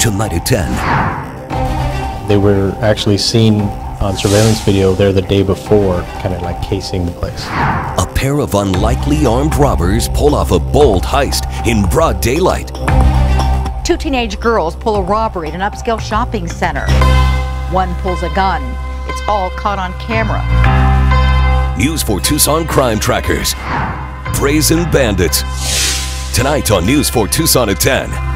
tonight at 10. They were actually seen on surveillance video there the day before, kind of like casing the place. A pair of unlikely armed robbers pull off a bold heist in broad daylight. Two teenage girls pull a robbery at an upscale shopping center. One pulls a gun. It's all caught on camera. News 4 Tucson Crime Trackers. Brazen Bandits. Tonight on News 4 Tucson at 10.